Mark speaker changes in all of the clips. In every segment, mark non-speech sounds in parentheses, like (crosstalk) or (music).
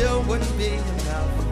Speaker 1: still wouldn't be enough.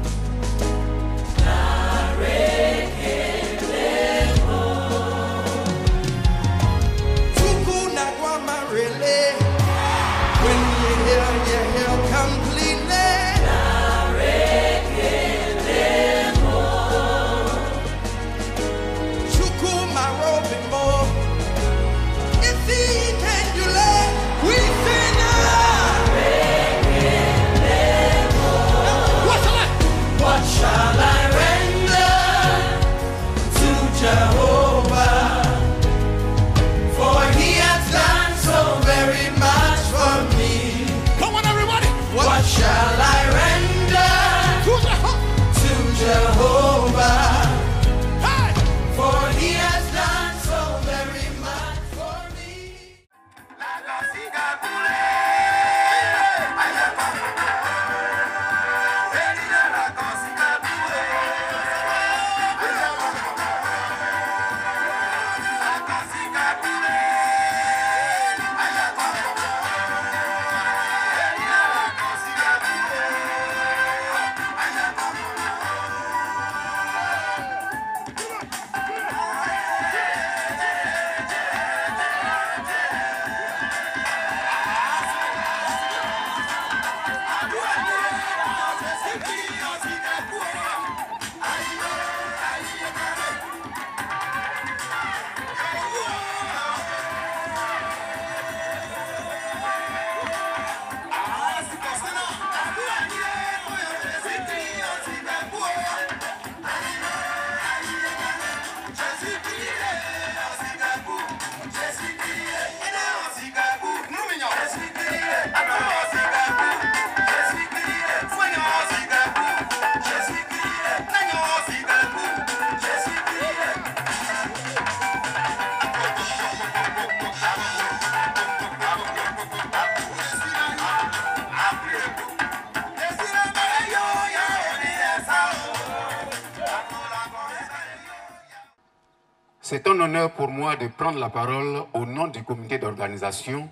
Speaker 2: De prendre la parole au nom du comité d'organisation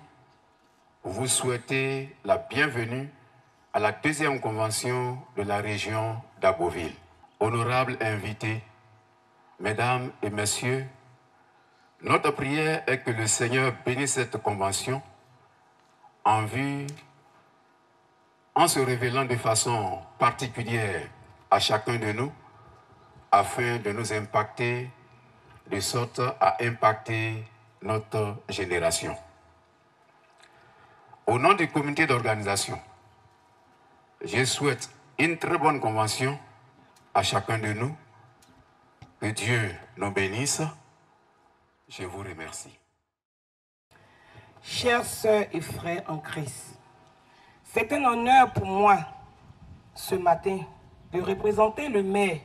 Speaker 2: vous souhaiter la bienvenue à la deuxième convention de la région d'Aboville. Honorables invités, mesdames et messieurs, notre prière est que le Seigneur bénisse cette convention en vue, en se révélant de façon particulière à chacun de nous, afin de nous impacter de sorte à impacter notre génération. Au nom du comité d'organisation, je souhaite une très bonne convention à chacun de nous. Que Dieu nous bénisse. Je vous remercie.
Speaker 3: Chères sœurs et frères en Christ, c'est un honneur pour moi ce matin de représenter le maire,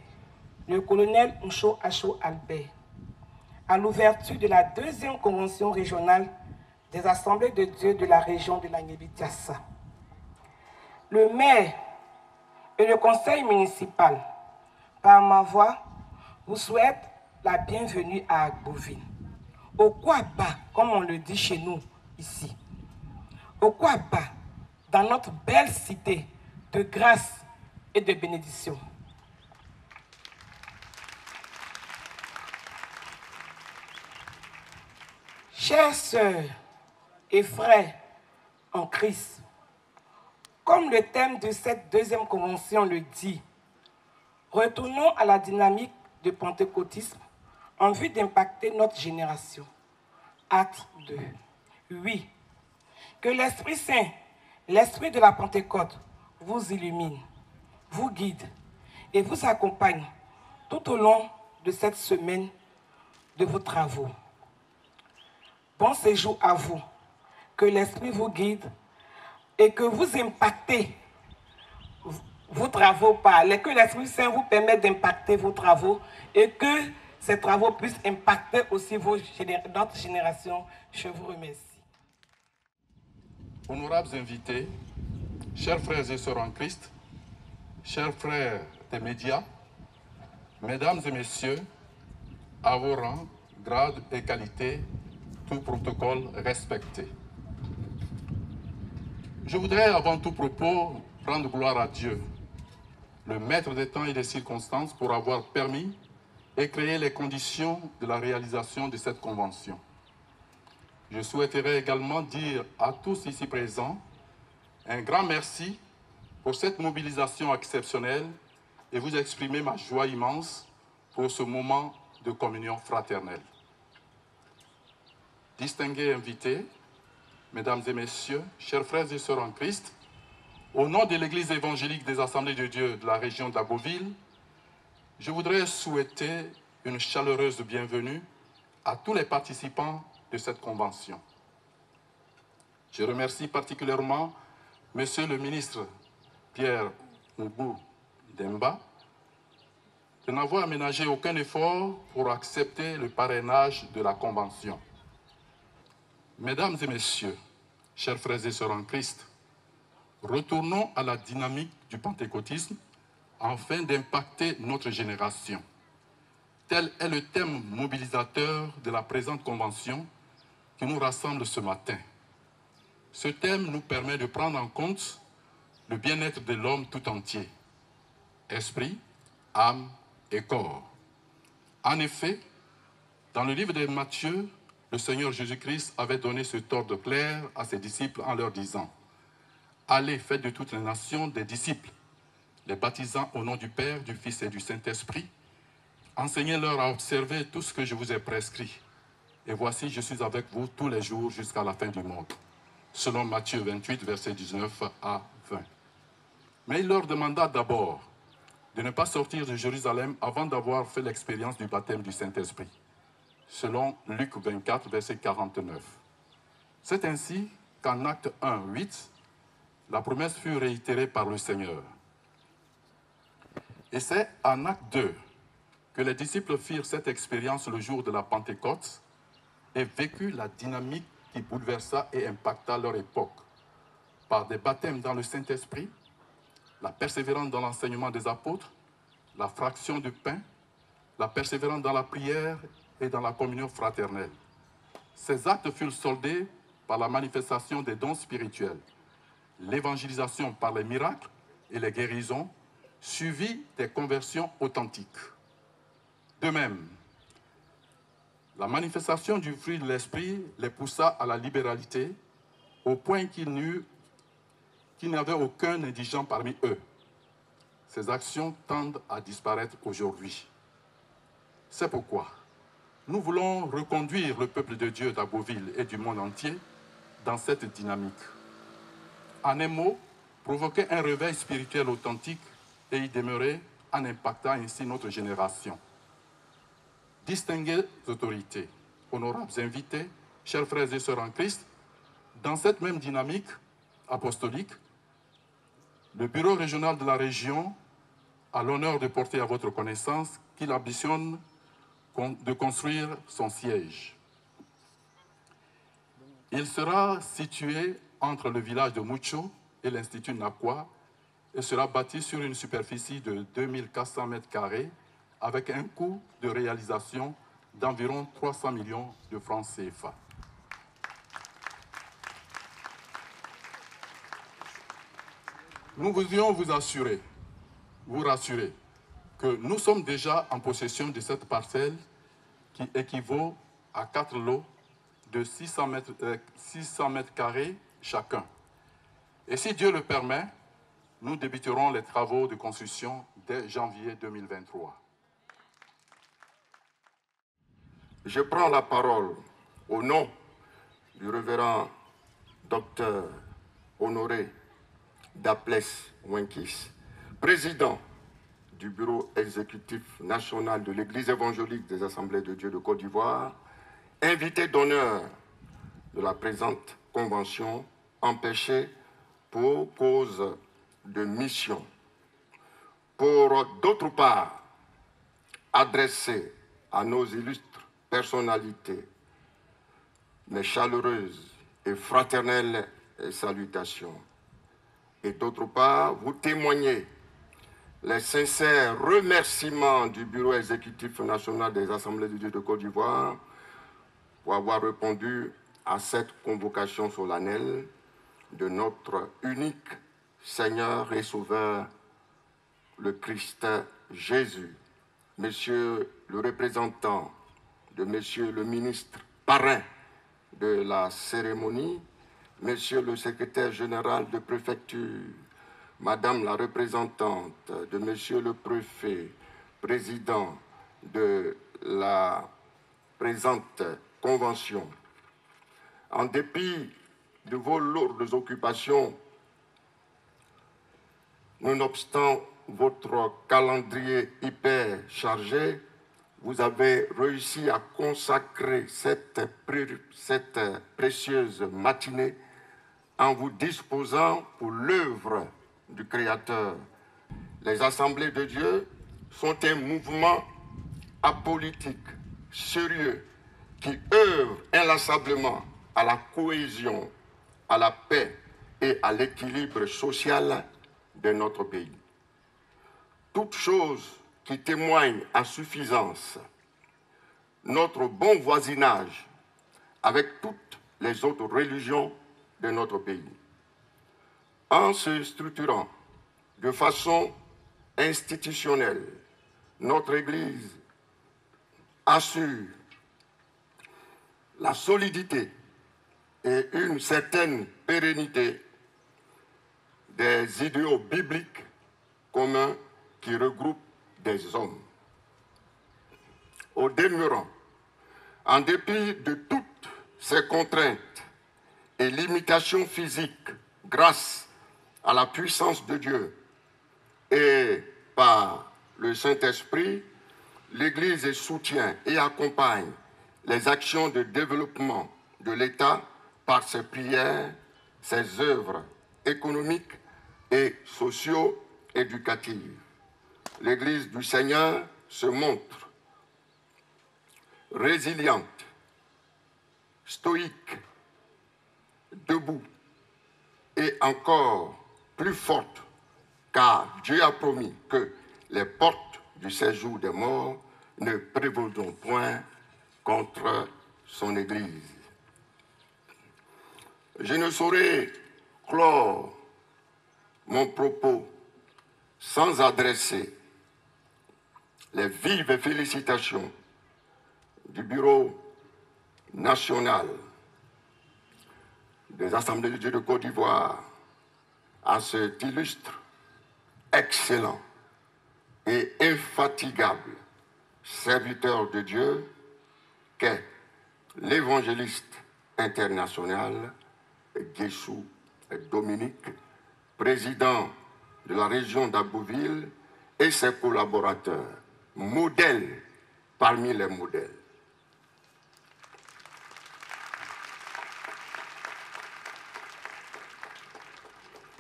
Speaker 3: le colonel Ncho Acho Albert, à l'ouverture de la deuxième convention régionale des Assemblées de Dieu de la région de la Tiassa. Le maire et le conseil municipal, par ma voix, vous souhaitent la bienvenue à Agboville. Au Kwaba, comme on le dit chez nous ici. Au Kwaba, dans notre belle cité de grâce et de bénédiction. Chers sœurs et frères en Christ, comme le thème de cette deuxième convention le dit, retournons à la dynamique de pentecôtisme en vue d'impacter notre génération. Acte 2. Oui, que l'Esprit Saint, l'Esprit de la Pentecôte, vous illumine, vous guide et vous accompagne tout au long de cette semaine de vos travaux. Bon séjour à vous, que l'Esprit vous guide et que vous impactez vos travaux par que l'Esprit Saint vous permette d'impacter vos travaux et que ces travaux puissent impacter aussi vos, notre génération. Je vous remercie.
Speaker 4: Honorables invités, chers frères et sœurs en Christ, chers frères des médias, mesdames et messieurs, à vos rangs, grades et qualités, protocole respecté. Je voudrais avant tout propos rendre gloire à Dieu, le maître des temps et des circonstances, pour avoir permis et créé les conditions de la réalisation de cette convention. Je souhaiterais également dire à tous ici présents un grand merci pour cette mobilisation exceptionnelle et vous exprimer ma joie immense pour ce moment de communion fraternelle. Distingués invités, Mesdames et Messieurs, chers frères et sœurs en Christ, au nom de l'Église évangélique des Assemblées de Dieu de la région Beauville, je voudrais souhaiter une chaleureuse bienvenue à tous les participants de cette convention. Je remercie particulièrement Monsieur le ministre Pierre Moubou Demba de n'avoir aménagé aucun effort pour accepter le parrainage de la convention. Mesdames et messieurs, chers frères et sœurs en Christ, retournons à la dynamique du pentecôtisme afin d'impacter notre génération. Tel est le thème mobilisateur de la présente convention qui nous rassemble ce matin. Ce thème nous permet de prendre en compte le bien-être de l'homme tout entier, esprit, âme et corps. En effet, dans le livre de Matthieu, le Seigneur Jésus-Christ avait donné ce ordre clair à ses disciples en leur disant Allez, faites de toutes les nations des disciples, les baptisant au nom du Père, du Fils et du Saint-Esprit. Enseignez-leur à observer tout ce que je vous ai prescrit. Et voici, je suis avec vous tous les jours jusqu'à la fin du monde. Selon Matthieu 28, versets 19 à 20. Mais il leur demanda d'abord de ne pas sortir de Jérusalem avant d'avoir fait l'expérience du baptême du Saint-Esprit selon Luc 24, verset 49. C'est ainsi qu'en acte 1, 8, la promesse fut réitérée par le Seigneur. Et c'est en acte 2 que les disciples firent cette expérience le jour de la Pentecôte et vécut la dynamique qui bouleversa et impacta leur époque par des baptêmes dans le Saint-Esprit, la persévérance dans l'enseignement des apôtres, la fraction du pain, la persévérance dans la prière et dans la communion fraternelle. Ces actes furent soldés par la manifestation des dons spirituels, l'évangélisation par les miracles et les guérisons, suivis des conversions authentiques. De même, la manifestation du fruit de l'esprit les poussa à la libéralité au point qu'il n'y avait aucun indigent parmi eux. Ces actions tendent à disparaître aujourd'hui. C'est pourquoi nous voulons reconduire le peuple de Dieu d'Aboville et du monde entier dans cette dynamique. En un mot, provoquer un réveil spirituel authentique et y demeurer en impactant ainsi notre génération. Distinguer autorités, honorables invités, chers frères et sœurs en Christ, dans cette même dynamique apostolique, le bureau régional de la région a l'honneur de porter à votre connaissance qu'il ambitionne de construire son siège. Il sera situé entre le village de Mucho et l'Institut Nakwa et sera bâti sur une superficie de 2400 mètres carrés avec un coût de réalisation d'environ 300 millions de francs CFA. Nous voulions vous assurer, vous rassurer, que nous sommes déjà en possession de cette parcelle qui équivaut à quatre lots de 600 mètres, 600 euh, mètres carrés chacun. Et si Dieu le permet, nous débuterons les travaux de construction dès janvier 2023.
Speaker 5: Je prends la parole au nom du révérend docteur Honoré Daples Wenkis, président du bureau exécutif national de l'Église évangélique des Assemblées de Dieu de Côte d'Ivoire, invité d'honneur de la présente convention, empêché pour cause de mission. Pour d'autre part, adresser à nos illustres personnalités mes chaleureuses et fraternelles salutations et d'autre part vous témoigner les sincères remerciements du Bureau exécutif national des Assemblées de Dieu de Côte d'Ivoire pour avoir répondu à cette convocation solennelle de notre unique Seigneur et Sauveur, le Christ Jésus. Monsieur le représentant de Monsieur le ministre parrain de la cérémonie, Monsieur le secrétaire général de préfecture, Madame la représentante de Monsieur le préfet, président de la présente convention, en dépit de vos lourdes occupations, nonobstant votre calendrier hyper chargé, vous avez réussi à consacrer cette, précieuse matinée en vous disposant pour l'œuvre du Créateur. Les assemblées de Dieu sont un mouvement apolitique, sérieux, qui œuvre inlassablement à la cohésion, à la paix et à l'équilibre social de notre pays. Toute chose qui témoigne à suffisance notre bon voisinage avec toutes les autres religions de notre pays. En se structurant de façon institutionnelle, notre Église assure la solidité et une certaine pérennité des idéaux bibliques communs qui regroupent des hommes. Au demeurant, en dépit de toutes ces contraintes et limitations physiques, grâce à la puissance de Dieu et par le Saint-Esprit, l'Église soutient et accompagne les actions de développement de l'État par ses prières, ses œuvres économiques et socio-éducatives. L'Église du Seigneur se montre résiliente, stoïque, debout et encore plus forte, car Dieu a promis que les portes du séjour des morts ne prévaudront point contre son Église. Je ne saurais clore mon propos sans adresser les vives félicitations du Bureau national des Assemblées de Dieu de Côte d'Ivoire à cet illustre, excellent et infatigable serviteur de Dieu qu'est l'évangéliste international Guessou Dominique, président de la région d'Abouville et ses collaborateurs, modèles parmi les modèles.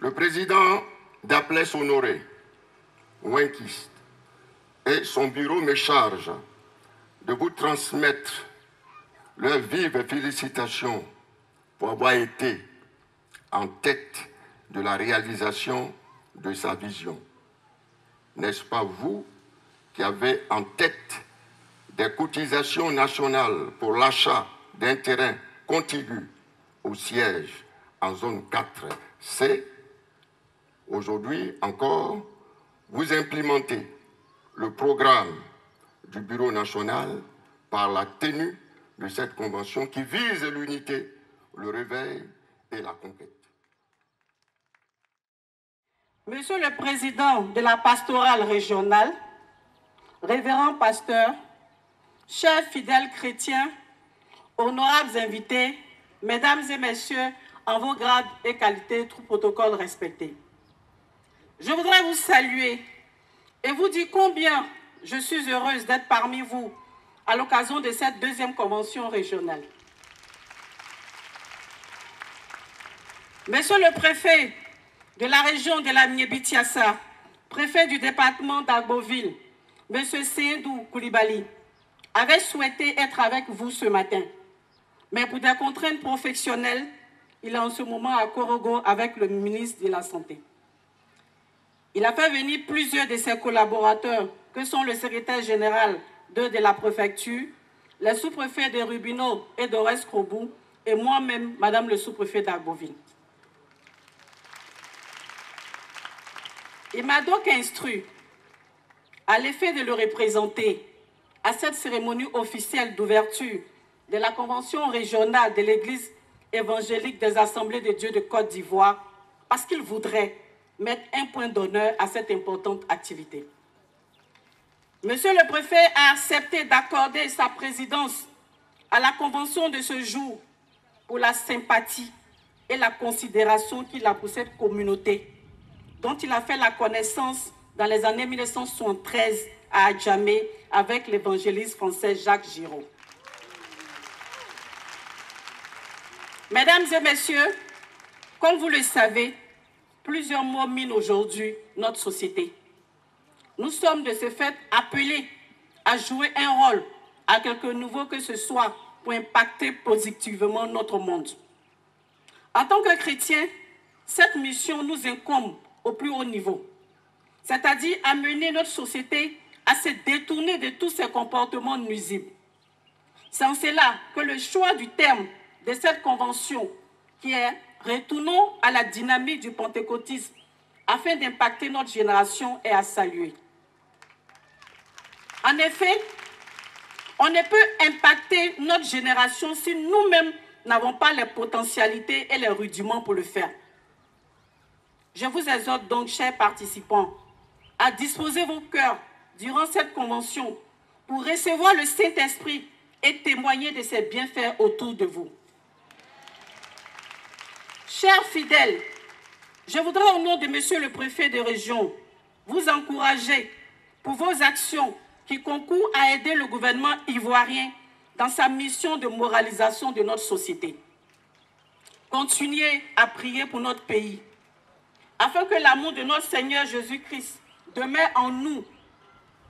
Speaker 5: Le président d'Aplès Honoré, Winkist, et son bureau me charge de vous transmettre leurs vives félicitations pour avoir été en tête de la réalisation de sa vision. N'est-ce pas vous qui avez en tête des cotisations nationales pour l'achat d'un terrain contigu au siège en zone 4C Aujourd'hui encore, vous implémentez le programme du Bureau national par la tenue de cette convention qui vise l'unité, le réveil et la conquête.
Speaker 6: Monsieur le Président de la pastorale régionale, révérend pasteur, chers fidèles chrétiens, honorables invités, mesdames et messieurs, en vos grades et qualités, tout protocole respecté. Je voudrais vous saluer et vous dire combien je suis heureuse d'être parmi vous à l'occasion de cette deuxième convention régionale. Monsieur le préfet de la région de la Niébitiassa, préfet du département d'Agboville, Monsieur Seydou Koulibaly, avait souhaité être avec vous ce matin. Mais pour des contraintes professionnelles, il est en ce moment à Korogo avec le ministre de la Santé. Il a fait venir plusieurs de ses collaborateurs, que sont le secrétaire général de, la préfecture, les sous-préfets de Rubino et d'Ores Krobou, et moi-même, Madame le sous-préfet d'Arboville. Il m'a donc instruit, à l'effet de le représenter à cette cérémonie officielle d'ouverture de la Convention régionale de l'Église évangélique des Assemblées de Dieu de Côte d'Ivoire, parce qu'il voudrait mettre un point d'honneur à cette importante activité. Monsieur le préfet a accepté d'accorder sa présidence à la convention de ce jour pour la sympathie et la considération qu'il a pour cette communauté dont il a fait la connaissance dans les années 1973 à Adjamé avec l'évangéliste français Jacques Giraud. Mesdames et messieurs, comme vous le savez, plusieurs mots minent aujourd'hui notre société. Nous sommes de ce fait appelés à jouer un rôle, à quelque nouveau que ce soit, pour impacter positivement notre monde. En tant que chrétiens, cette mission nous incombe au plus haut niveau, c'est-à-dire amener notre société à se détourner de tous ces comportements nuisibles. C'est en cela que le choix du terme de cette convention, qui est Retournons à la dynamique du pentecôtisme afin d'impacter notre génération et à saluer. En effet, on ne peut impacter notre génération si nous-mêmes n'avons pas les potentialités et les rudiments pour le faire. Je vous exhorte donc, chers participants, à disposer vos cœurs durant cette convention pour recevoir le Saint-Esprit et témoigner de ses bienfaits autour de vous. Chers fidèles, je voudrais au nom de Monsieur le préfet de région vous encourager pour vos actions qui concourent à aider le gouvernement ivoirien dans sa mission de moralisation de notre société. Continuez à prier pour notre pays, afin que l'amour de notre Seigneur Jésus-Christ demeure en nous,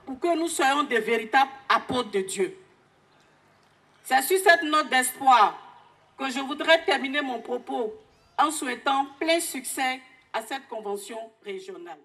Speaker 6: pour que nous soyons des véritables apôtres de Dieu. C'est sur cette note d'espoir que je voudrais terminer mon propos en souhaitant plein succès à cette convention régionale.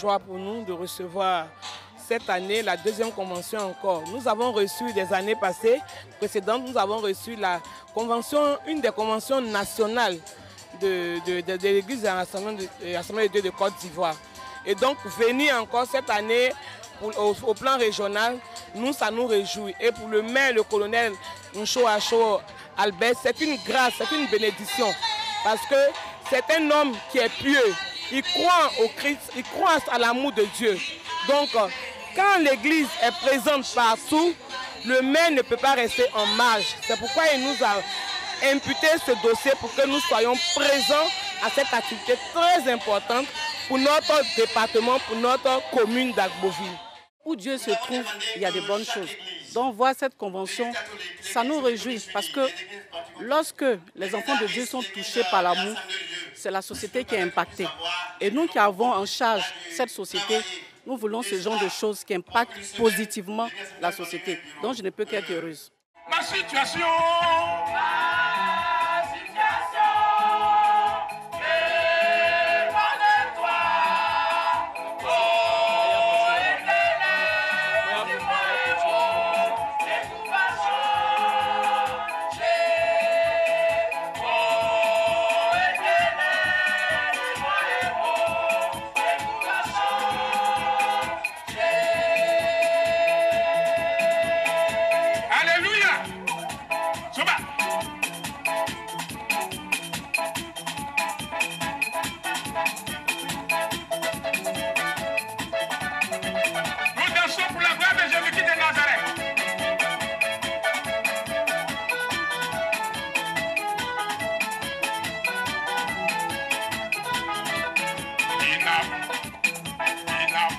Speaker 3: Joie pour nous de recevoir cette année la deuxième convention encore. Nous avons reçu des années passées précédentes, nous avons reçu la convention, une des conventions nationales de, l'Église de l'Assemblée de Dieu de Côte d'Ivoire. Et donc venir encore cette année au, plan régional, nous, ça nous réjouit. Et pour le maire, le colonel Ncho Albert, c'est une grâce, c'est une bénédiction. Parce que c'est un homme qui est pieux. Il croit au Christ, il croit à l'amour de Dieu. Donc, quand l'Église est présente partout, le maire ne peut pas rester en marge. C'est pourquoi il nous a imputé ce dossier pour que nous soyons présents à cette activité très importante pour notre département, pour notre commune d'Agboville.
Speaker 7: Où Dieu se trouve, il y a de bonnes choses. Donc voir cette convention, ça nous réjouit parce que lorsque les enfants de Dieu sont touchés par l'amour, c'est la société qui est impactée. Et nous qui avons en charge cette société, nous voulons ce genre de choses qui impactent positivement la société. Donc je ne peux qu'être heureuse.
Speaker 8: Ma situation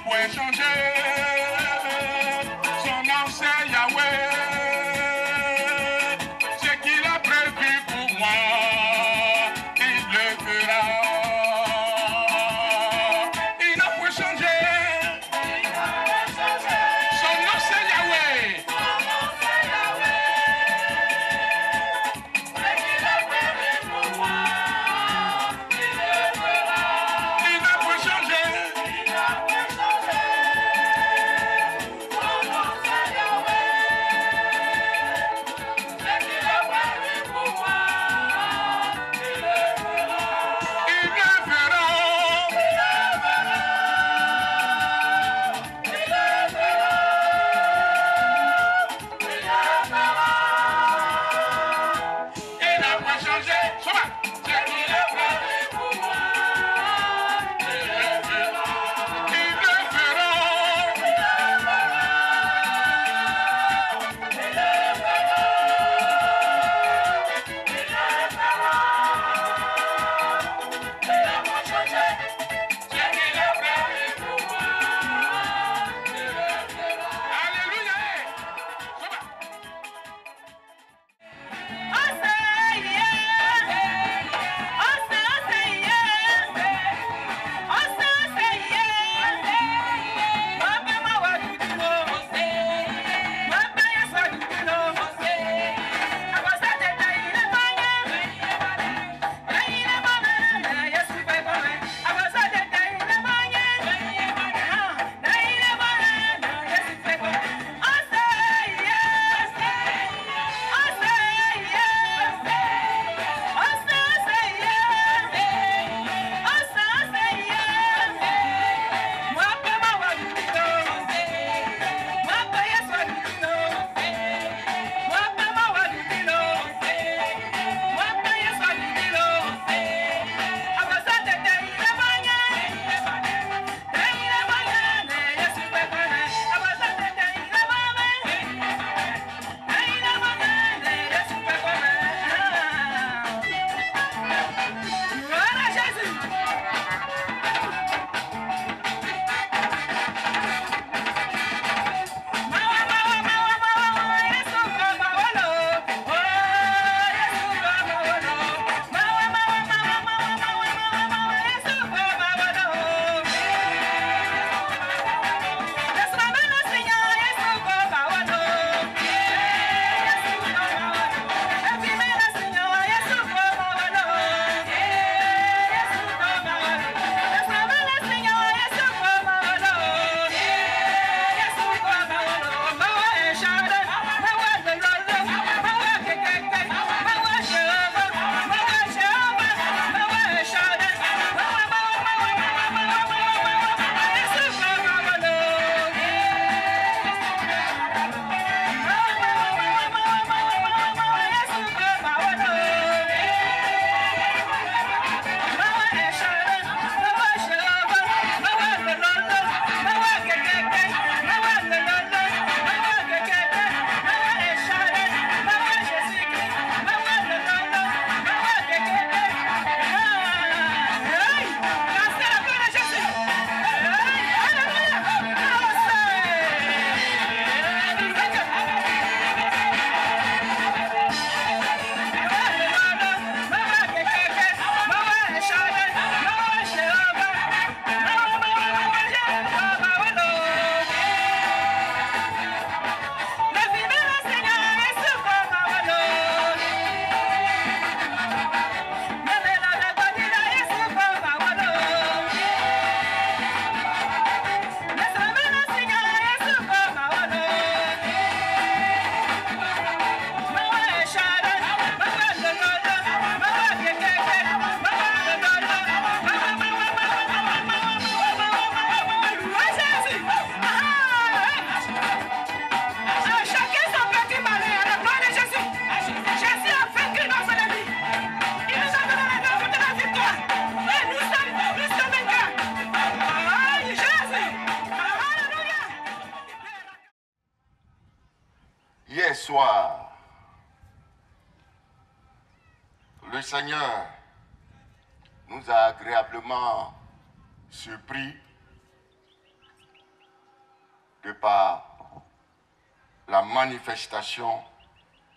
Speaker 5: question,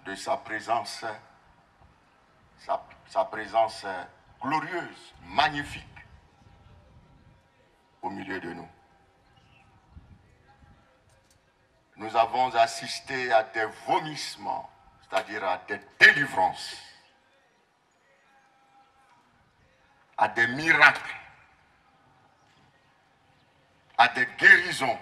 Speaker 5: de sa présence, sa présence glorieuse, magnifique au milieu de nous. Nous avons assisté à des vomissements, c'est-à-dire à des délivrances, à des miracles, à des guérisons.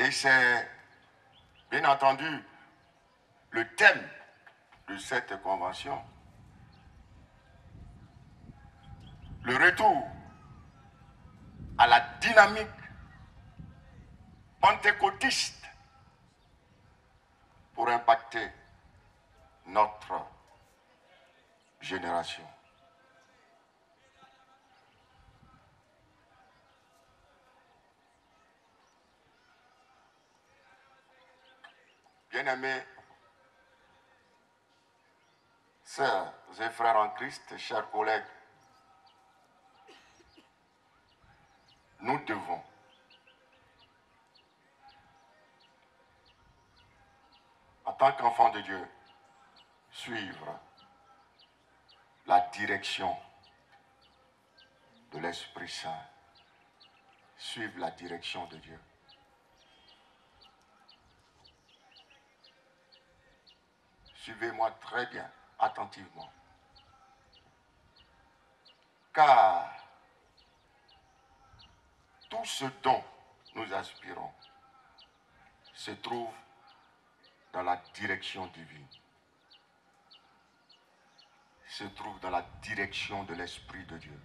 Speaker 5: Et c'est, bien entendu, le thème de cette convention. Le retour à la dynamique pentecôtiste pour impacter notre génération. Bien-aimés, sœurs et frères en Christ, chers collègues, nous devons en tant qu'enfants de Dieu, suivre la direction de l'Esprit Saint, suivre la direction de Dieu. Suivez-moi très bien, attentivement. Car tout ce dont nous aspirons se trouve dans la direction divine, se trouve dans la direction de l'Esprit de Dieu.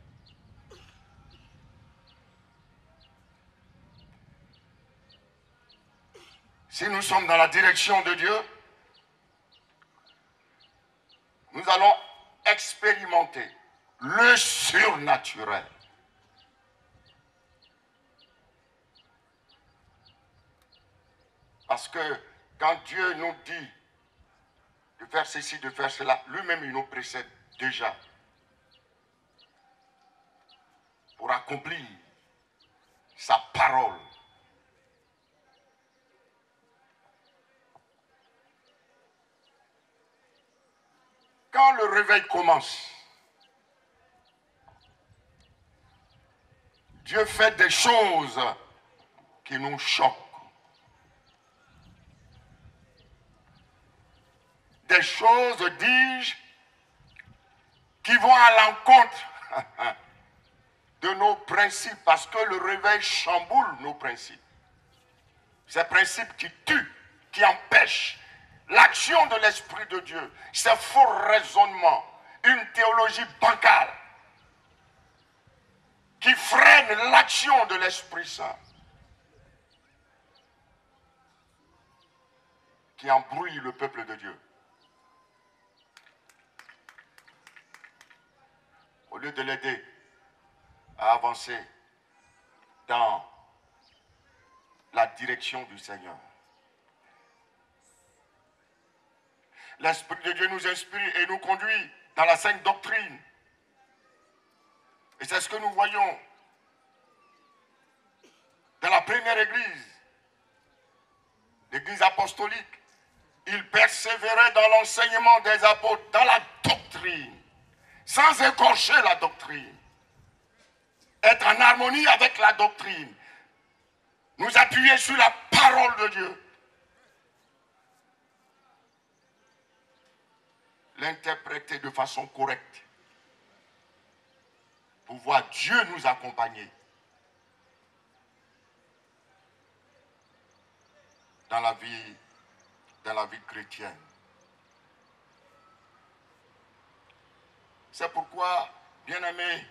Speaker 5: Si nous sommes dans la direction de Dieu, nous allons expérimenter le surnaturel. Parce que quand Dieu nous dit de faire ceci, de faire cela, lui-même il nous précède déjà pour accomplir sa parole. Quand le réveil commence, Dieu fait des choses qui nous choquent. Des choses, dis-je, qui vont à l'encontre (laughs) de nos principes, parce que le réveil chamboule nos principes. Ces principes qui tuent, qui empêchent l'action de l'Esprit de Dieu, ces faux raisonnements, une théologie bancale qui freine l'action de l'Esprit Saint, qui embrouille le peuple de Dieu. Au lieu de l'aider à avancer dans la direction du Seigneur. L'Esprit de Dieu nous inspire et nous conduit dans la sainte doctrine. Et c'est ce que nous voyons dans la première église, l'église apostolique. Il persévérait dans l'enseignement des apôtres, dans la doctrine, sans écorcher la doctrine. Être en harmonie avec la doctrine. Nous appuyer sur la parole de Dieu. L'interpréter de façon correcte. Pour voir Dieu nous accompagner dans la vie, dans la vie chrétienne. C'est pourquoi, bien-aimés,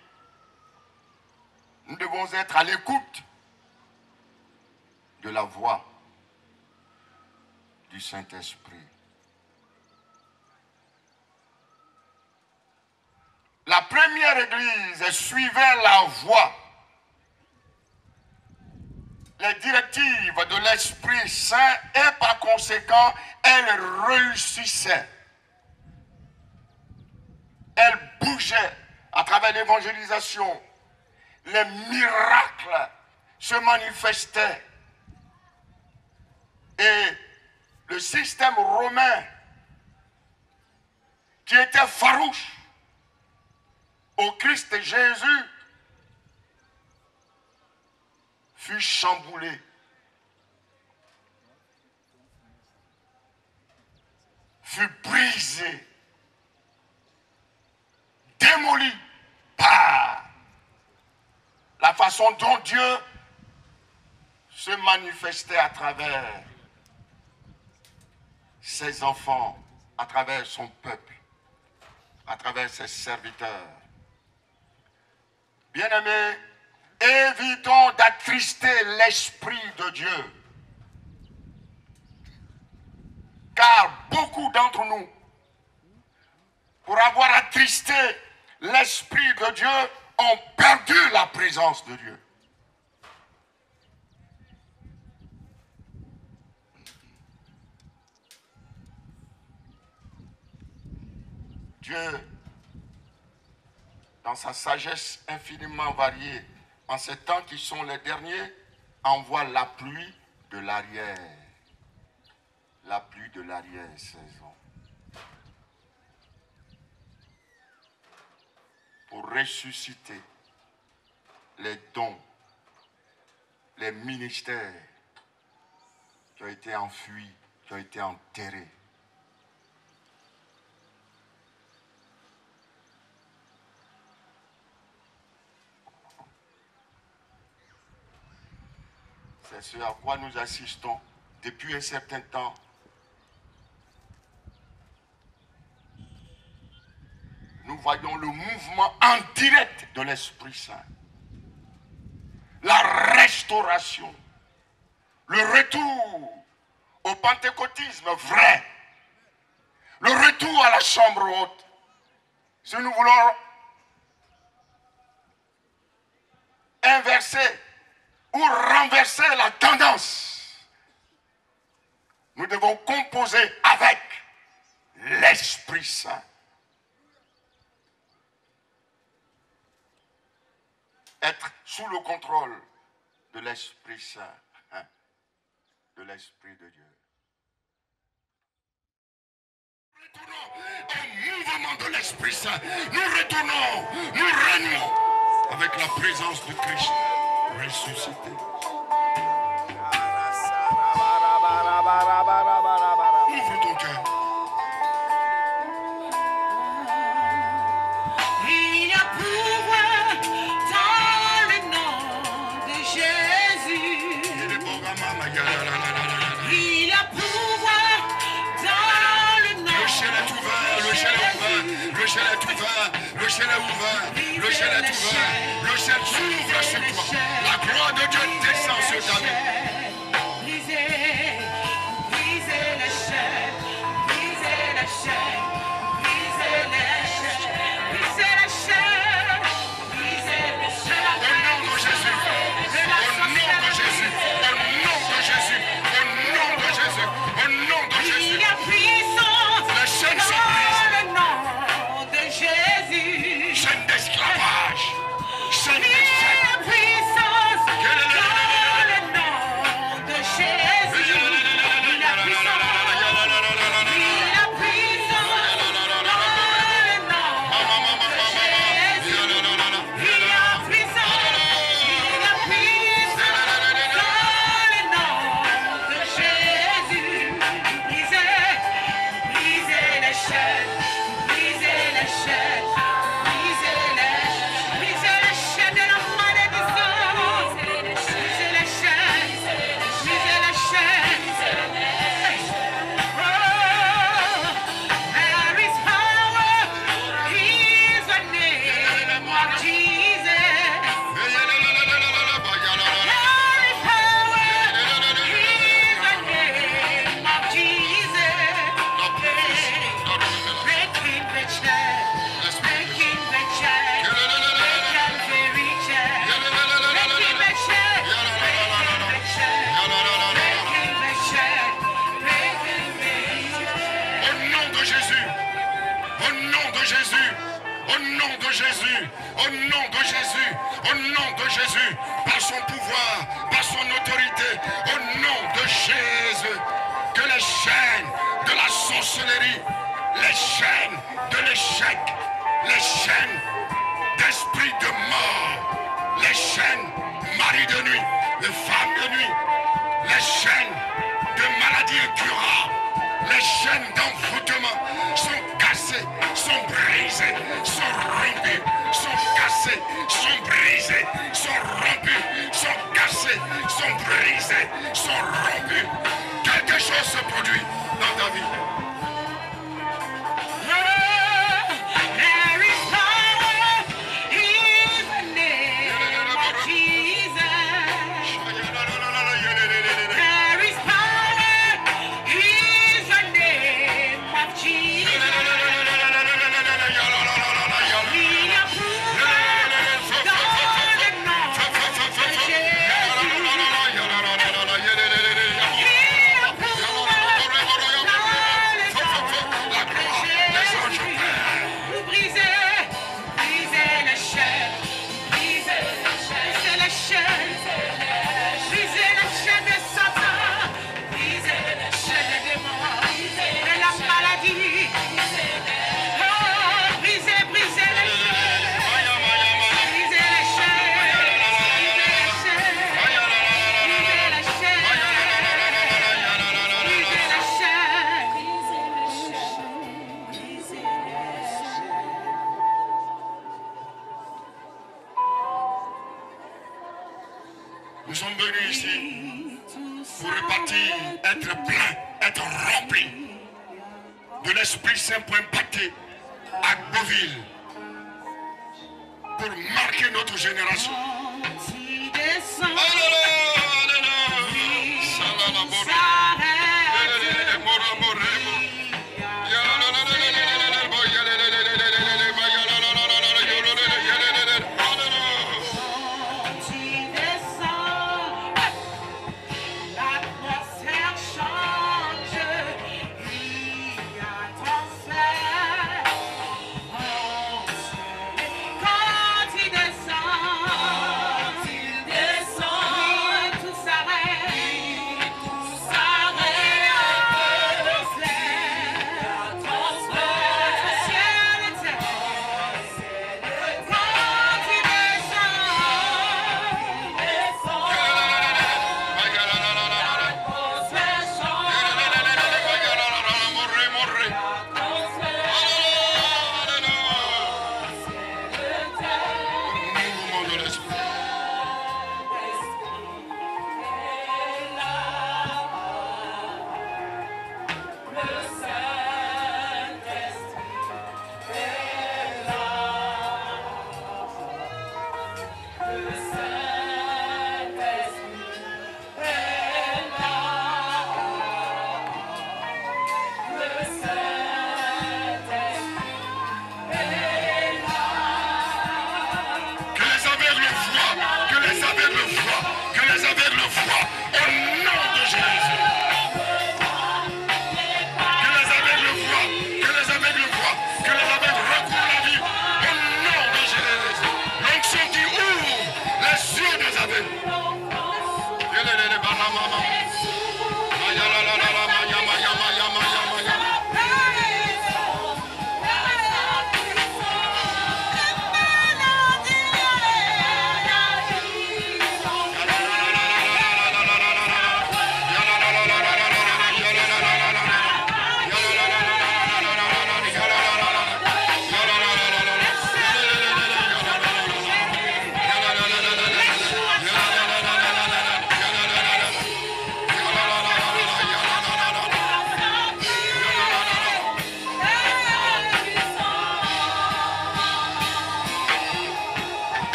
Speaker 5: nous devons être à l'écoute de la voix du Saint-Esprit. La première église suivait la voix. les directives de l'Esprit Saint et par conséquent, elle réussissait. Elle bougeait à travers l'évangélisation. Les miracles se manifestaient. Et le système romain, qui était farouche au Christ Jésus, fut chamboulé. fut brisé, démoli par la façon dont Dieu se manifestait à travers ses enfants, à travers son peuple, à travers ses serviteurs. Bien-aimés, évitons d'attrister l'Esprit de Dieu. Car beaucoup d'entre nous, pour avoir attristé l'Esprit de Dieu, ont perdu la présence de Dieu. Dieu, dans sa sagesse infiniment variée, en ces temps qui sont les derniers, envoie la pluie de l'arrière. La pluie de l'arrière-saison. Pour ressusciter les dons, les ministères qui ont été enfuis, qui ont été enterrés. C'est ce à quoi nous assistons depuis un certain temps. Nous voyons le mouvement en direct de l'Esprit Saint. La restauration. Le retour au pentecôtisme vrai. Le retour à la chambre haute. Si nous voulons inverser ou renverser la tendance, nous devons composer avec l'Esprit Saint. Être sous le contrôle de l'Esprit Saint, hein, de l'Esprit de Dieu. Retournons au mouvement de l'Esprit Saint. Nous retournons, nous régnons avec la présence de Christ ressuscité. Ouvre ton cœur.
Speaker 9: Il y a pouvoir dans le nom de Jésus. Il y a pouvoir dans le nom
Speaker 5: Le ciel est ouvert, le ciel est ouvert, le ciel est ouvert, le ciel est ouvert, le ciel est ouvert, le ciel s'ouvre. La gloire de Dieu descend sur ta vie.
Speaker 9: chaînes d'envoûtement sont cassées, sont brisées, sont rompues, sont cassées, sont brisées, sont rompues, sont cassées, sont brisées, sont rompues. Quelque chose se produit dans ta vie.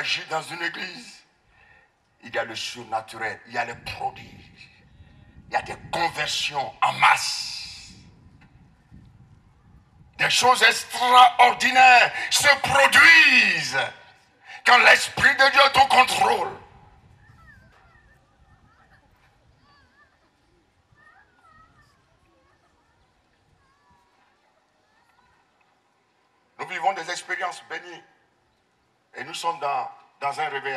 Speaker 5: Agit dans une église, il y a le surnaturel, il y a les prodiges, il y a des conversions en masse. Des choses extraordinaires se produisent quand l'Esprit de Dieu est au contrôle. Nous vivons des expériences bénies. Et nous sommes dans, dans un réveil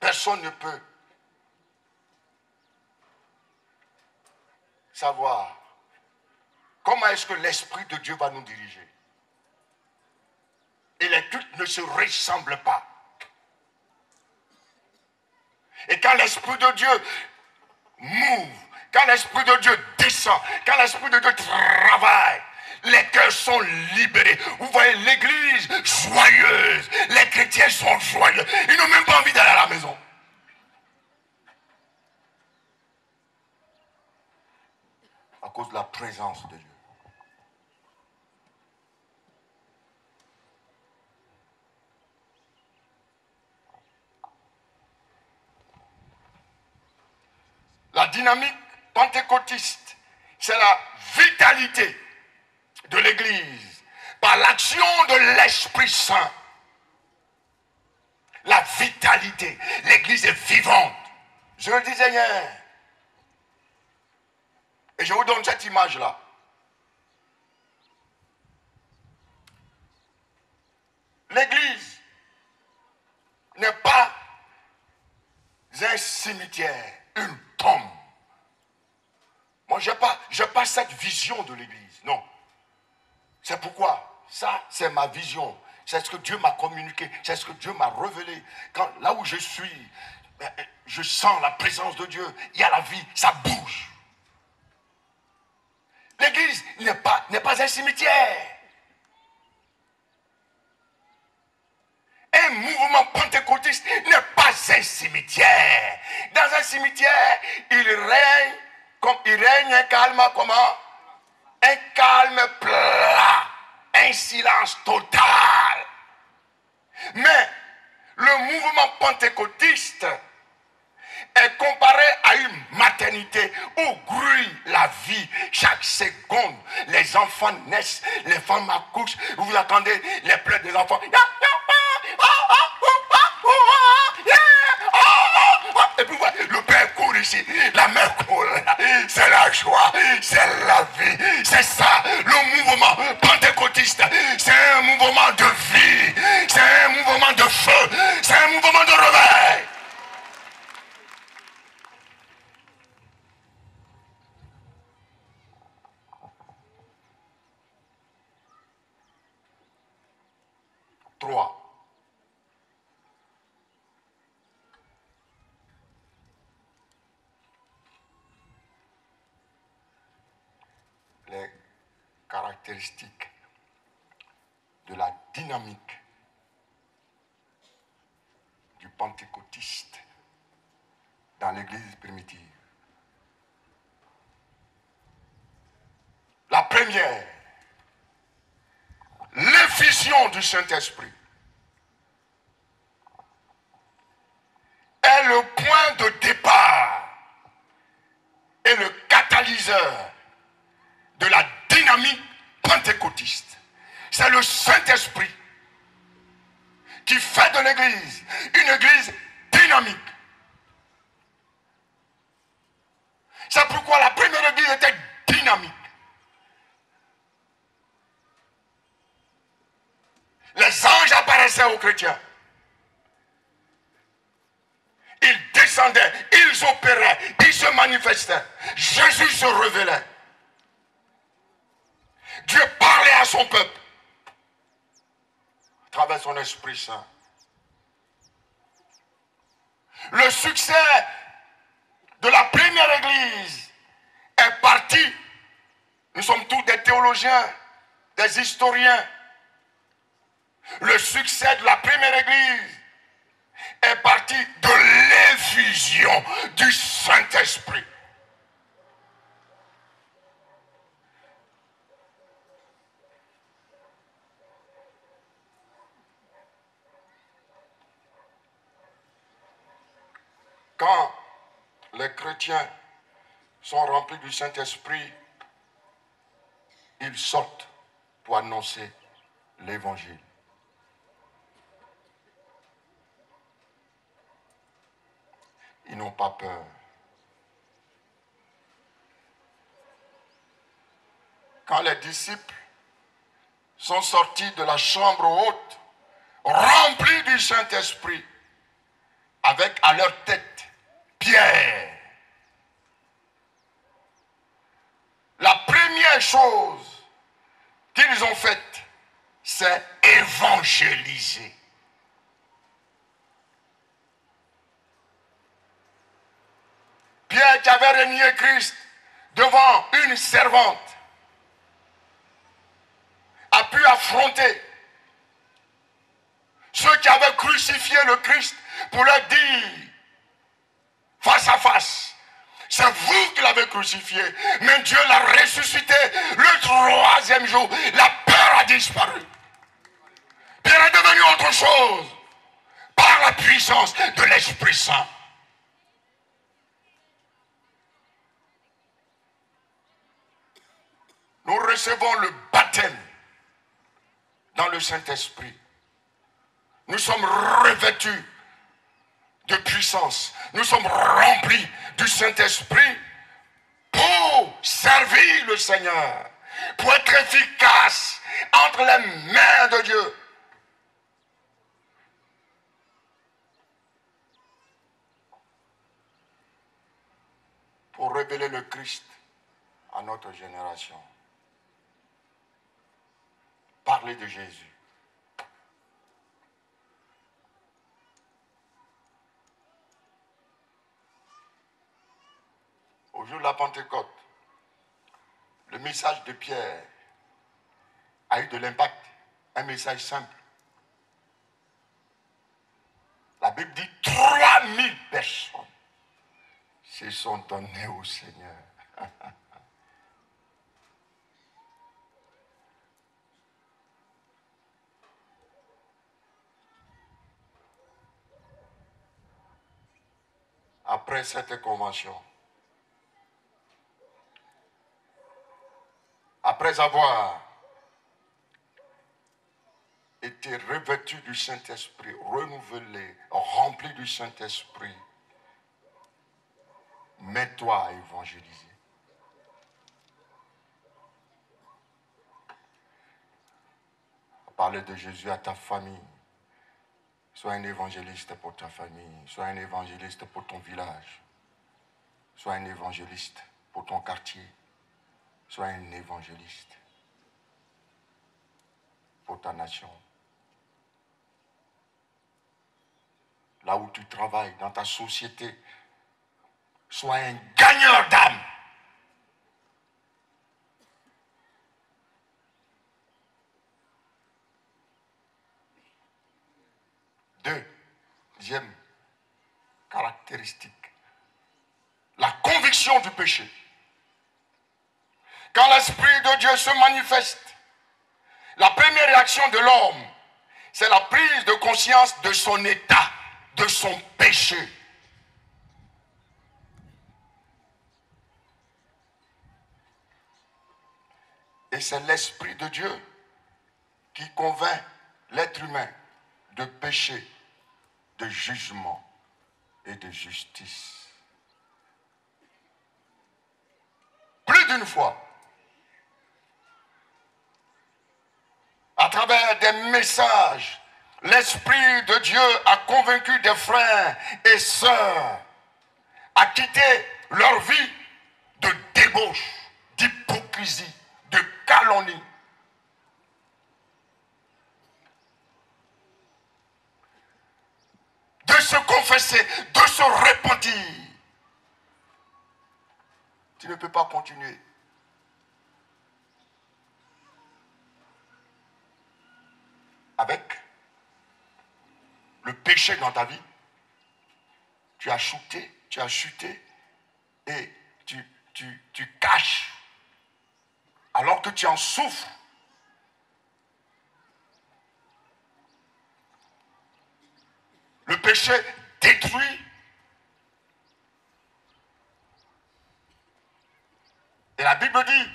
Speaker 5: Personne ne peut savoir comment est-ce que l'Esprit de Dieu va nous diriger. Et les cultes ne se ressemblent pas. Et quand l'Esprit de Dieu move, quand l'Esprit de Dieu descend, quand l'Esprit de Dieu travaille, les cœurs sont libérés. Vous voyez l'église joyeuse. Les chrétiens sont joyeux. Ils n'ont même pas envie d'aller à la maison. À cause de la présence de Dieu. La dynamique pentecôtiste, c'est la vitalité de l'Église par l'action de l'Esprit Saint. La vitalité. L'Église est vivante. Je le disais hier. Et je vous donne cette image-là. L'Église n'est pas un cimetière, une tombe. Moi, je n'ai pas, pas cette vision de l'Église. Non. C'est pourquoi ça, c'est ma vision. C'est ce que Dieu m'a communiqué. C'est ce que Dieu m'a révélé. Quand, là où je suis, ben, je sens la présence de Dieu. Il y a la vie, ça bouge. L'église n'est pas, un cimetière. Un mouvement pentecôtiste n'est pas un cimetière. Dans un cimetière, il règne comme il règne un calme comment? Un calme plat, un silence total. Mais le mouvement pentecôtiste est comparé à une maternité où grouille la vie chaque seconde. Les enfants naissent, les femmes accouchent, vous attendez les pleurs des enfants puis voilà, le ici, la là. C'est la joie, c'est la vie. C'est ça, le mouvement pentecôtiste. C'est un mouvement de vie, c'est un mouvement de feu, c'est un mouvement de réveil. Trois. Les de la dynamique du pentecôtiste dans l'église primitive. La première, l'effusion du Saint-Esprit est le point de départ et le catalyseur de la dynamique pentecôtiste. C'est le Saint-Esprit qui fait de l'Église une Église dynamique. C'est pourquoi la première Église était dynamique. Les anges apparaissaient aux chrétiens. Ils descendaient, ils opéraient, ils se manifestaient. Jésus se révélait. Dieu parlait à son peuple travers son Esprit Saint. Le succès de la première Église est parti. Nous sommes tous des théologiens, des historiens. Le succès de la première Église est parti de l'effusion du Saint-Esprit. Quand les chrétiens sont remplis du Saint-Esprit, ils sortent pour annoncer l'évangile. Ils n'ont pas peur. Quand les disciples sont sortis de la chambre haute, remplis du Saint-Esprit, avec à leur tête Pierre. La première chose qu'ils ont faite, c'est évangéliser. Pierre qui avait renié Christ devant une servante a pu affronter ceux qui avaient crucifié le Christ pour leur dire face à face, c'est vous qui l'avez crucifié, mais Dieu l'a ressuscité le troisième jour. La peur a disparu. Pierre est devenu autre chose par la puissance de l'Esprit Saint. Nous recevons le baptême dans le Saint-Esprit. Nous sommes revêtus de puissance. Nous sommes remplis du Saint-Esprit pour servir le Seigneur, pour être efficace entre les mains de Dieu. Pour révéler le Christ à notre génération. Parler de Jésus. Au jour de la Pentecôte, le message de Pierre a eu de l'impact. Un message simple. La Bible dit 3000 personnes se sont données au Seigneur. (laughs) Après cette convention, après avoir été revêtu du Saint-Esprit, renouvelé, rempli du Saint-Esprit, mets-toi à évangéliser. Parler de Jésus à ta famille. Sois un évangéliste pour ta famille. Sois un évangéliste pour ton village. Sois un évangéliste pour ton quartier. Sois un évangéliste pour ta nation. Là où tu travailles, dans ta société, sois un gagneur d'âme. Deuxième caractéristique, la conviction du péché. Quand l'Esprit de Dieu se manifeste, la première réaction de l'homme, c'est la prise de conscience de son état, de son péché. Et c'est l'Esprit de Dieu qui convainc l'être humain de péché, de jugement et de justice. Plus d'une fois, à travers des messages, l'Esprit de Dieu a convaincu des frères et sœurs à quitter leur vie de débauche, d'hypocrisie, de calomnie. De se confesser, de se repentir. Tu ne peux pas continuer avec le péché dans ta vie, tu as chuté, tu as chuté et tu, tu, tu caches alors que tu en souffres. Le péché détruit. Et la Bible dit,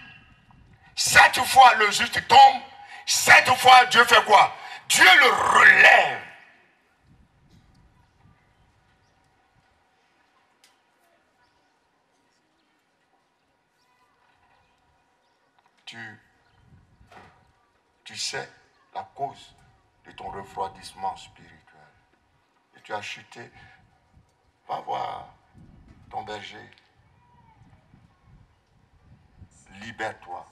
Speaker 5: sept fois le juste tombe, sept fois Dieu fait quoi? Dieu le relève. Tu, tu sais la cause de ton refroidissement spirituel. Et tu as chuté. Va voir ton berger. Libère-toi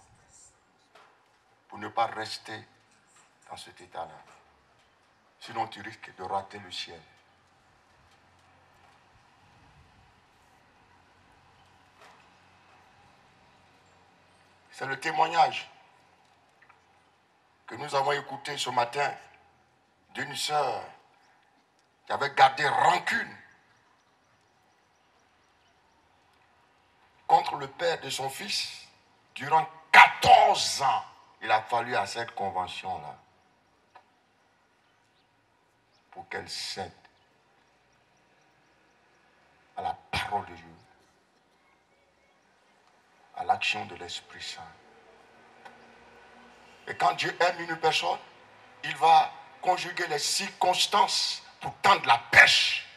Speaker 5: pour ne pas rester cet état-là. Sinon, tu risques de rater le ciel. C'est le témoignage que nous avons écouté ce matin d'une sœur qui avait gardé rancune contre le père de son fils durant 14 ans. Il a fallu à cette convention-là pour qu'elle cède à la parole de Dieu, à l'action de l'Esprit Saint. Et quand Dieu aime une personne, il va conjuguer les circonstances pour tendre la pêche.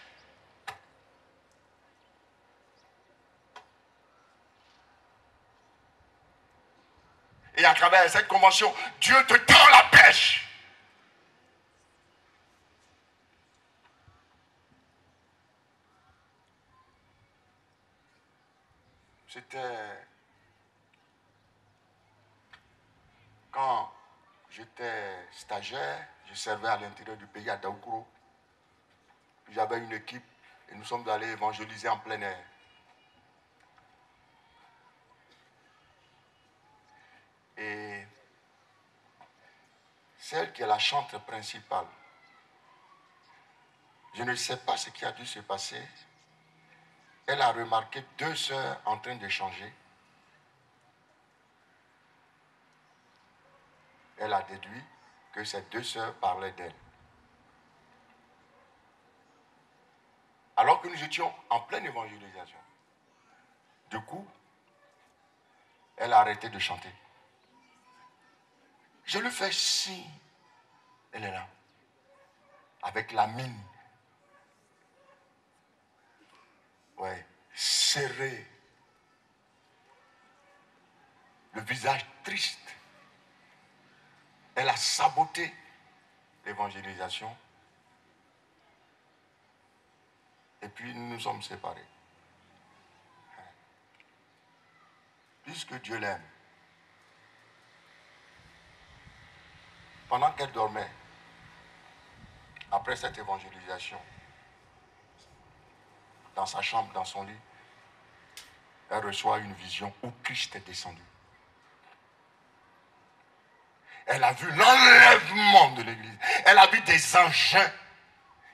Speaker 5: Et à travers cette convention, Dieu te tend la pêche. C'était quand j'étais stagiaire, je servais à l'intérieur du pays à Daoukro. J'avais une équipe et nous sommes allés évangéliser en plein air. Et celle qui est la chantre principale, je ne sais pas ce qui a dû se passer. Elle a remarqué deux sœurs en train d'échanger. Elle a déduit que ces deux sœurs parlaient d'elle. Alors que nous étions en pleine évangélisation. Du coup, elle a arrêté de chanter. Je lui fais signe. Elle est là. Avec la mine. Ouais, serrée. Le visage triste. Elle a saboté l'évangélisation. Et puis nous nous sommes séparés. Puisque Dieu l'aime, pendant qu'elle dormait, après cette évangélisation, dans sa chambre, dans son lit, elle reçoit une vision où Christ est descendu. Elle a vu l'enlèvement de l'Église. Elle a vu des engins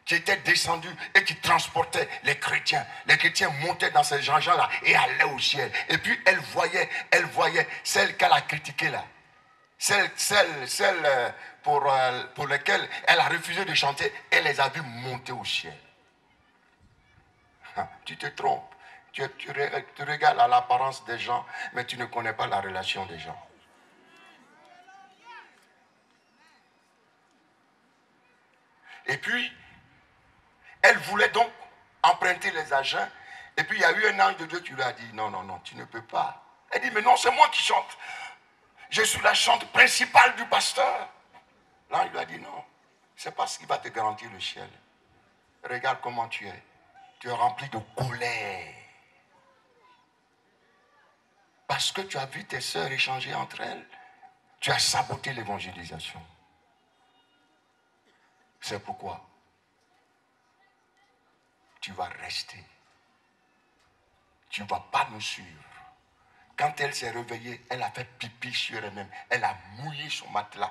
Speaker 5: qui étaient descendus et qui transportaient les chrétiens. Les chrétiens montaient dans ces engins-là et allaient au ciel. Et puis elle voyait, elle voyait celle qu'elle a critiquée là. Celle, celle, euh, pour, euh, pour lesquelles elle a refusé de chanter, elle les a vues monter au ciel. Ah, Tu te trompes. Tu, tu regardes à l'apparence des gens, mais tu ne connais pas la relation des gens. Et puis, elle voulait donc emprunter les agents. Et puis, il y a eu un ange de Dieu qui lui a dit, non, non, non, tu ne peux pas. Elle dit, mais non, c'est moi qui chante. Je suis la chante principale du pasteur. L'ange lui a dit, non, c'est pas ce qui va te garantir le ciel. Regarde comment tu es. Tu es rempli de colère. Parce que tu as vu tes sœurs échanger entre elles, tu as saboté l'évangélisation. C'est pourquoi tu vas rester. Tu ne vas pas nous suivre. Quand elle s'est réveillée, elle a fait pipi sur elle-même. Elle a mouillé son matelas.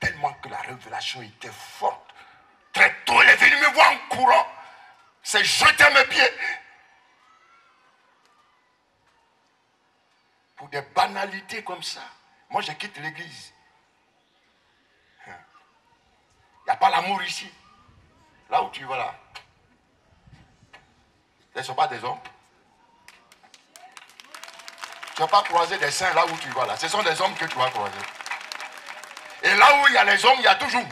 Speaker 5: Tellement que la révélation était forte. Très tôt, elle est venue me voir en courant. S'est jetée à mes pieds. Pour des banalités comme ça. Moi, je quitte l'église. Il n'y a pas l'amour ici. Là où tu vas là. Ce ne sont pas des hommes. Tu vas pas croiser des saints là où tu vas là. Ce sont des hommes que tu vas croiser. Et là où il y a les hommes, il y a toujours.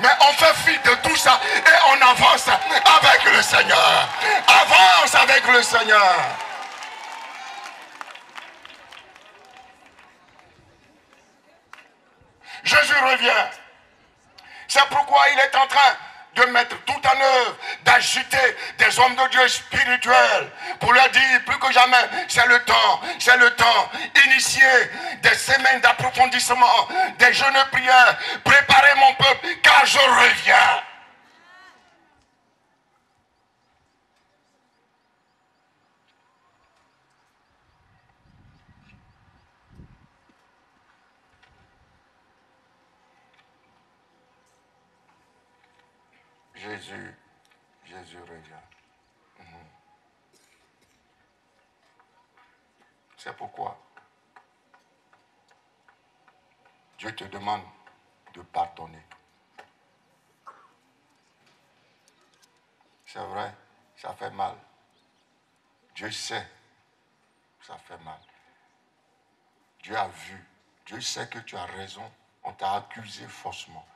Speaker 5: Mais on fait fi de tout ça et on avance avec le Seigneur. Avance avec le Seigneur. Jésus revient. C'est pourquoi il est en train de mettre tout en œuvre, d'agiter des hommes de Dieu spirituels pour leur dire plus que jamais, c'est le temps, c'est le temps, initier des semaines d'approfondissement, des jeûnes prières, préparer mon peuple, car je reviens. Jésus, Jésus revient. Mhm. C'est pourquoi Dieu te demande de pardonner. C'est vrai, ça fait mal. Dieu sait, ça fait mal. Dieu a vu, Dieu sait que tu as raison. On t'a accusé faussement.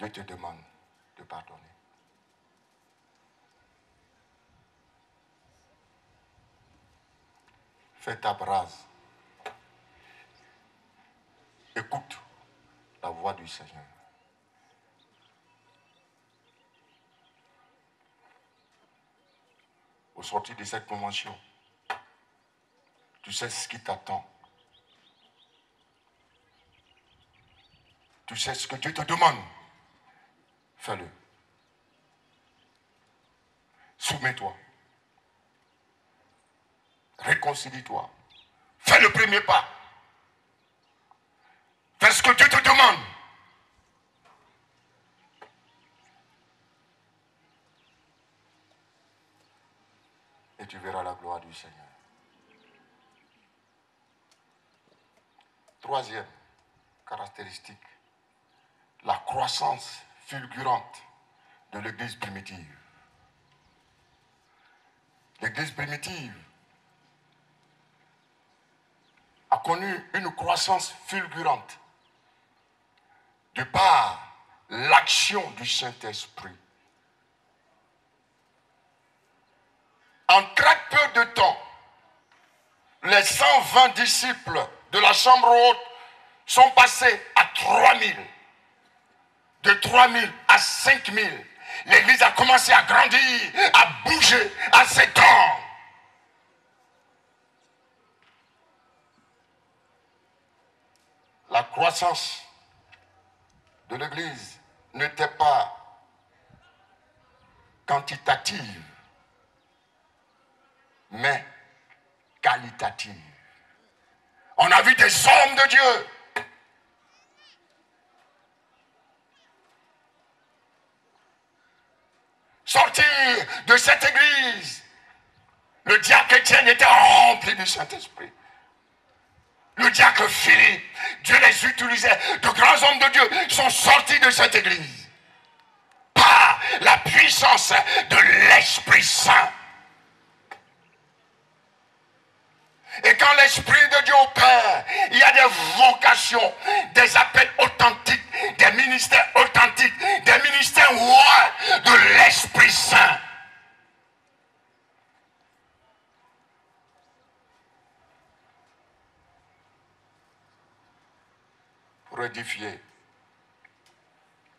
Speaker 5: Dieu te demande de pardonner. Fais ta brase. Écoute la voix du Seigneur. Au sortir de cette convention, tu sais ce qui t'attend. Tu sais ce que Dieu te demande. Fais-le. Soumets-toi. Réconcilie-toi. Fais le premier pas. Fais ce que Dieu te demande. Et tu verras la gloire du Seigneur. Troisième caractéristique, la croissance fulgurante de l'Église primitive. L'Église primitive a connu une croissance fulgurante de par l'action du Saint-Esprit. En très peu de temps, les 120 disciples de la chambre haute sont passés à 3000. De 3000 à 5000. L'église a commencé à grandir, à bouger, à s'étendre. La croissance de l'église n'était pas quantitative, mais qualitative. On a vu des hommes de Dieu sortir de cette église. Le diacre Étienne était rempli du Saint-Esprit. Le diacre Philippe, Dieu les utilisait. De grands hommes de Dieu sont sortis de cette église. Par la puissance de l'Esprit Saint. Et quand l'Esprit de Dieu opère, il y a des vocations, des appels authentiques, des ministères authentiques, des ministères rois de l'Esprit Saint. Pour édifier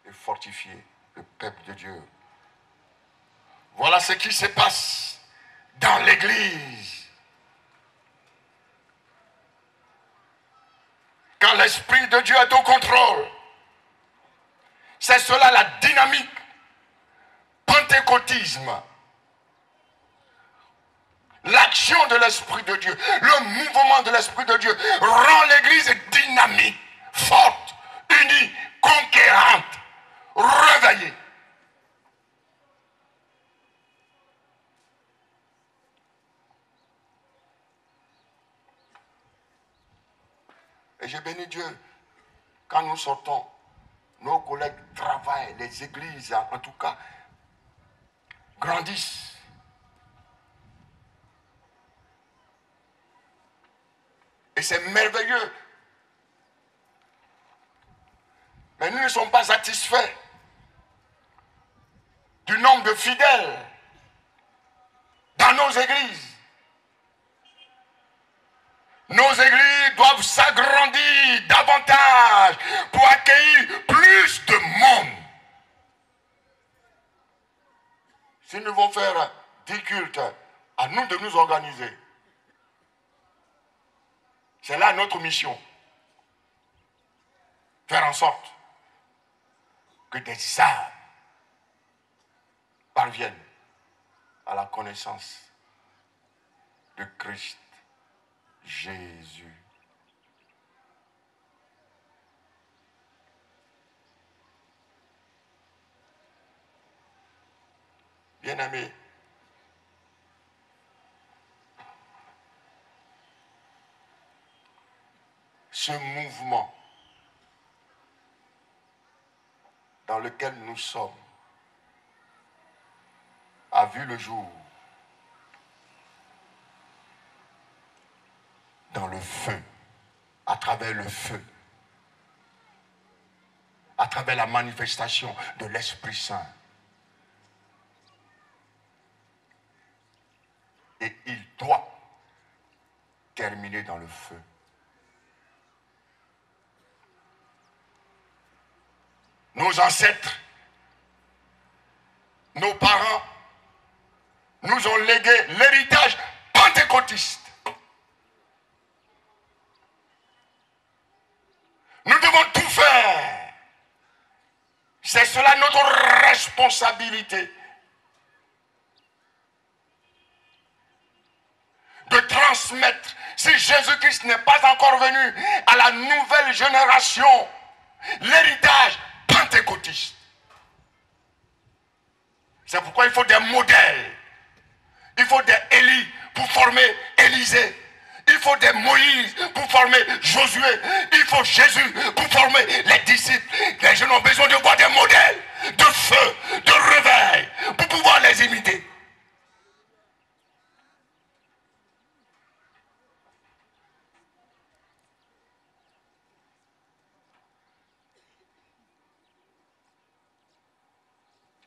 Speaker 5: et fortifier le peuple de Dieu. Voilà ce qui se passe dans l'Église. Quand l'Esprit de Dieu est au contrôle, c'est cela la dynamique pentecôtisme. L'action de l'Esprit de Dieu, le mouvement de l'Esprit de Dieu rend l'Église dynamique, forte, unie, conquérante, réveillée. Et j'ai béni Dieu. Quand nous sortons, nos collègues travaillent, les églises en tout cas, grandissent. Et c'est merveilleux. Mais nous ne sommes pas satisfaits du nombre de fidèles dans nos églises. Nos églises doivent s'agrandir davantage pour accueillir plus de monde. Si nous voulons faire 10 cultes, à nous de nous organiser. C'est là notre mission. Faire en sorte que des âmes parviennent à la connaissance de Christ Jésus. Bien-aimés, ce mouvement dans lequel nous sommes a vu le jour dans le feu, à travers le feu, à travers la manifestation de l'Esprit Saint. Et il doit terminer dans le feu. Nos ancêtres, nos parents nous ont légué l'héritage pentecôtiste. Nous devons tout faire. C'est cela notre responsabilité. De transmettre, si Jésus-Christ n'est pas encore venu à la nouvelle génération, l'héritage pentecôtiste. C'est pourquoi il faut des modèles. Il faut des Élie pour former Élisée. Il faut des Moïse pour former Josué. Il faut Jésus pour former les disciples. Les jeunes ont besoin de voir des modèles de feu, de réveil, pour pouvoir les imiter.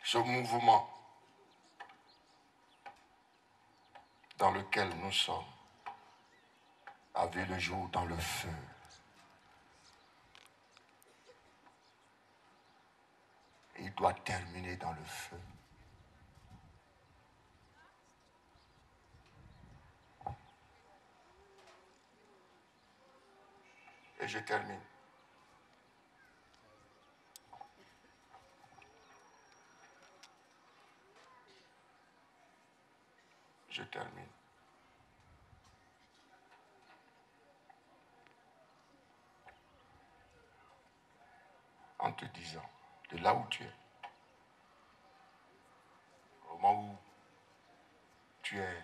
Speaker 5: Ce mouvement dans lequel nous sommes a le jour dans le feu. Il doit terminer dans le feu. Et je termine. Je termine. En te disant, de là où tu es, au moment où tu es,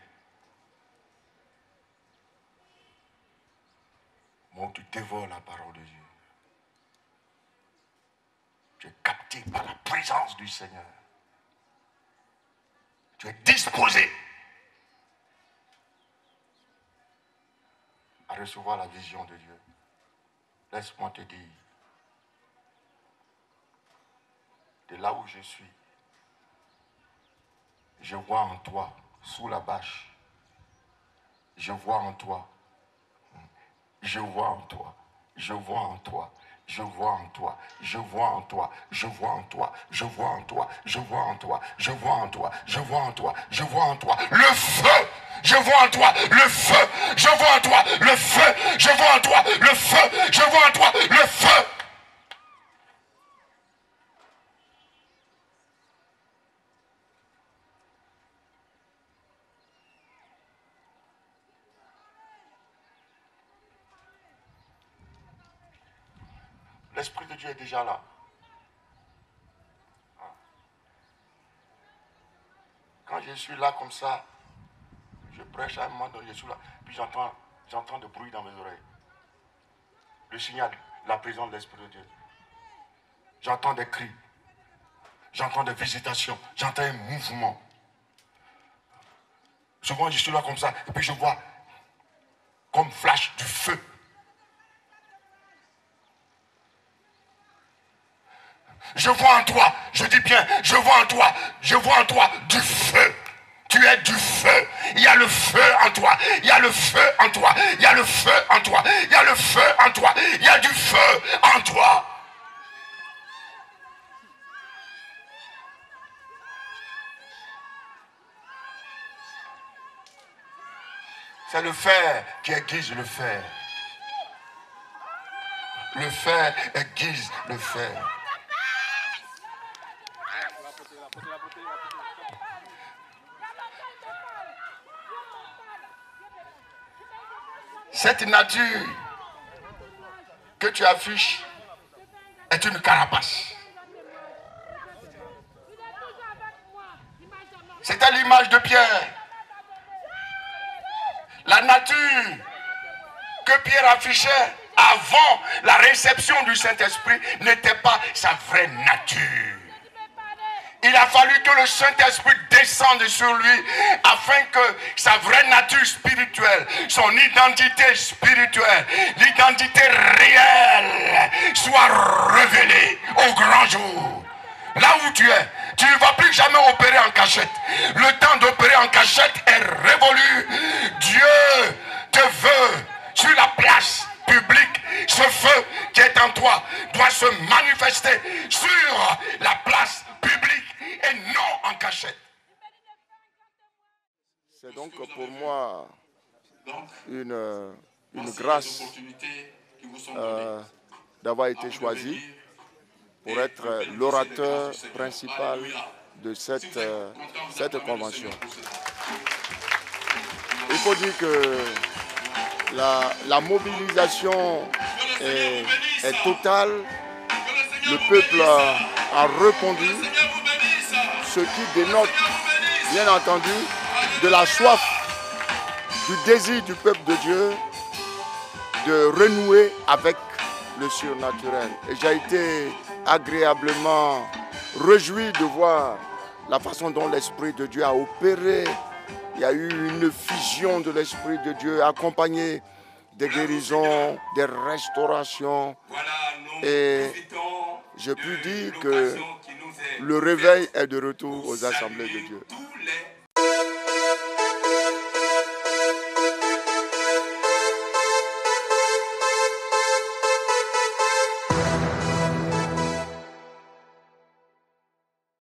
Speaker 5: au moment où tu dévores la parole de Dieu, tu es capté par la présence du Seigneur. Tu es disposé à recevoir la vision de Dieu. Laisse-moi te dire, de là où je suis, je vois en toi, sous la bâche, je vois en toi, je vois en toi, je vois en toi, je vois en toi, je vois en toi, je vois en toi, je vois en toi, je vois en toi, je vois en toi, je vois en toi, je vois en toi, le feu, je vois en toi, le feu, je vois en toi, le feu, je vois en toi, le feu, je vois en toi, le feu. L'Esprit de Dieu est là. Quand je suis là comme ça, je prêche à un moment donné, je là, puis j'entends, j'entends de bruit dans mes oreilles. Le signal, la présence de l'Esprit de Dieu. J'entends des cris. J'entends des visitations. J'entends un mouvement. Souvent, je suis là comme ça, et puis je vois comme flash du feu. Je vois en toi, je dis bien, je vois en toi, je vois en toi du feu. Tu es du feu. Il y a le feu en toi. Il y a le feu en toi. Il y a le feu en toi. Il y a le feu en toi. Il y a du feu en toi. C'est le fer qui aiguise le fer. Le fer aiguise le fer. Cette nature que tu affiches est une carapace. C'était l'image de Pierre. La nature que Pierre affichait avant la réception du Saint-Esprit n'était pas sa vraie nature. Il a fallu que le Saint-Esprit descende sur lui afin que sa vraie nature spirituelle, son identité spirituelle, l'identité réelle soit révélée au grand jour. Là où tu es, tu ne vas plus jamais opérer en cachette. Le temps d'opérer en cachette est révolu. Dieu te veut sur la place publique. Ce feu qui est en toi doit se manifester sur la place publique et non en cachette. C'est donc pour moi une, euh, une grâce euh, d'avoir été choisi pour être l'orateur principal de cette, euh, cette convention. Il faut dire que la, la mobilisation est, est totale. Le peuple a, répondu, ce qui dénote, bien entendu, de la soif, du désir du peuple de Dieu de renouer avec le surnaturel. Et j'ai été agréablement réjoui de voir la façon dont l'Esprit de Dieu a opéré. Il y a eu une fusion de l'Esprit de Dieu accompagnée des guérisons, des restaurations. Et je puis dire que le réveil est de retour aux assemblées de Dieu.